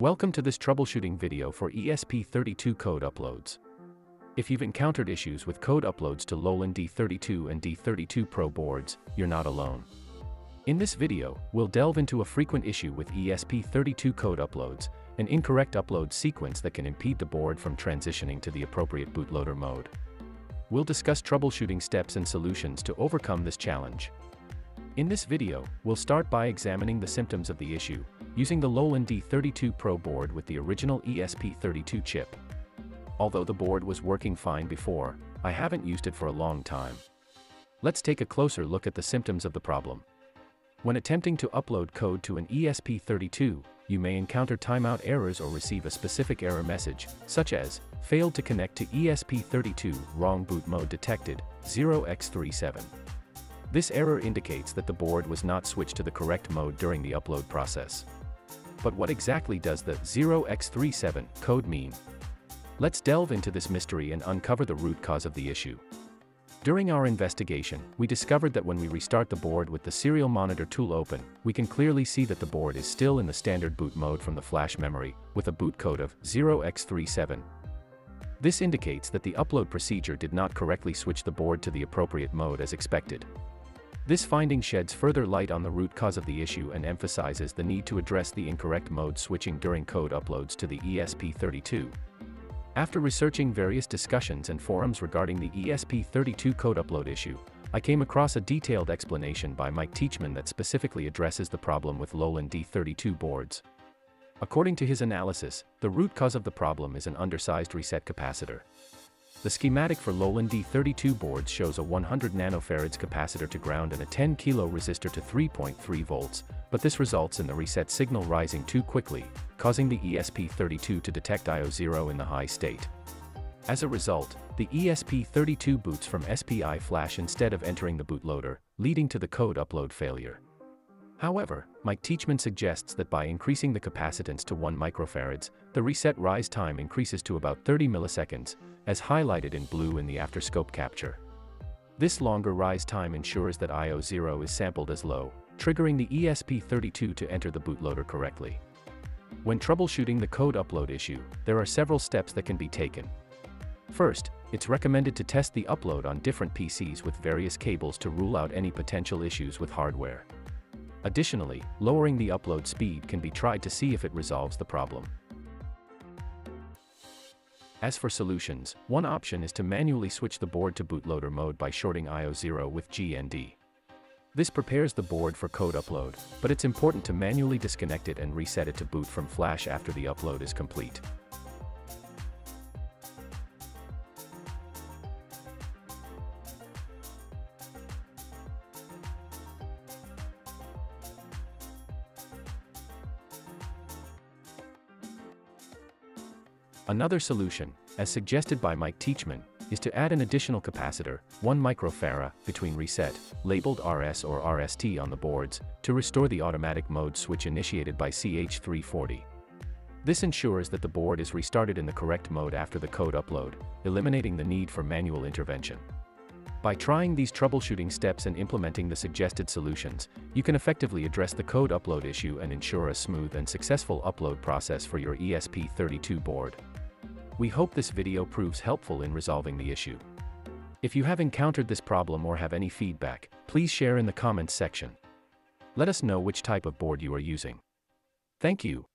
Welcome to this troubleshooting video for ESP32 code uploads. If you've encountered issues with code uploads to LOLIN D32 and D32 Pro boards, you're not alone. In this video, we'll delve into a frequent issue with ESP32 code uploads, an incorrect upload sequence that can impede the board from transitioning to the appropriate bootloader mode. We'll discuss troubleshooting steps and solutions to overcome this challenge. In this video, we'll start by examining the symptoms of the issue, using the LOLIN D32 Pro board with the original ESP32 chip. Although the board was working fine before, I haven't used it for a long time. Let's take a closer look at the symptoms of the problem. When attempting to upload code to an ESP32, you may encounter timeout errors or receive a specific error message, such as, failed to connect to ESP32, wrong boot mode detected, 0x37. This error indicates that the board was not switched to the correct mode during the upload process. But what exactly does the 0x37 code mean? Let's delve into this mystery and uncover the root cause of the issue. During our investigation, we discovered that when we restart the board with the serial monitor tool open, we can clearly see that the board is still in the standard boot mode from the flash memory, with a boot code of 0x37. This indicates that the upload procedure did not correctly switch the board to the appropriate mode as expected. This finding sheds further light on the root cause of the issue and emphasizes the need to address the incorrect mode switching during code uploads to the ESP32. After researching various discussions and forums regarding the ESP32 code upload issue, I came across a detailed explanation by Mike Teachman that specifically addresses the problem with LOLIN D32 boards. According to his analysis, the root cause of the problem is an undersized reset capacitor. The schematic for LOLIN D32 boards shows a 100 nanofarads capacitor to ground and a 10 kilo resistor to 3.3 volts, but this results in the reset signal rising too quickly, causing the ESP32 to detect IO0 in the high state. As a result, the ESP32 boots from SPI flash instead of entering the bootloader, leading to the code upload failure. However, Mike Teachman suggests that by increasing the capacitance to 1 microfarads, the reset rise time increases to about 30 milliseconds, as highlighted in blue in the afterscope capture. This longer rise time ensures that IO0 is sampled as low, triggering the ESP32 to enter the bootloader correctly. When troubleshooting the code upload issue, there are several steps that can be taken. First, it's recommended to test the upload on different PCs with various cables to rule out any potential issues with hardware. Additionally, lowering the upload speed can be tried to see if it resolves the problem. As for solutions, one option is to manually switch the board to bootloader mode by shorting IO0 with GND. This prepares the board for code upload, but it's important to manually disconnect it and reset it to boot from flash after the upload is complete. Another solution, as suggested by Mike Teachman, is to add an additional capacitor, 1 microfarad, between reset, labeled RS or RST on the boards, to restore the automatic mode switch initiated by CH340. This ensures that the board is restarted in the correct mode after the code upload, eliminating the need for manual intervention. By trying these troubleshooting steps and implementing the suggested solutions, you can effectively address the code upload issue and ensure a smooth and successful upload process for your ESP32 board. We hope this video proves helpful in resolving the issue. If you have encountered this problem or have any feedback, please share in the comments section. Let us know which type of board you are using. Thank you.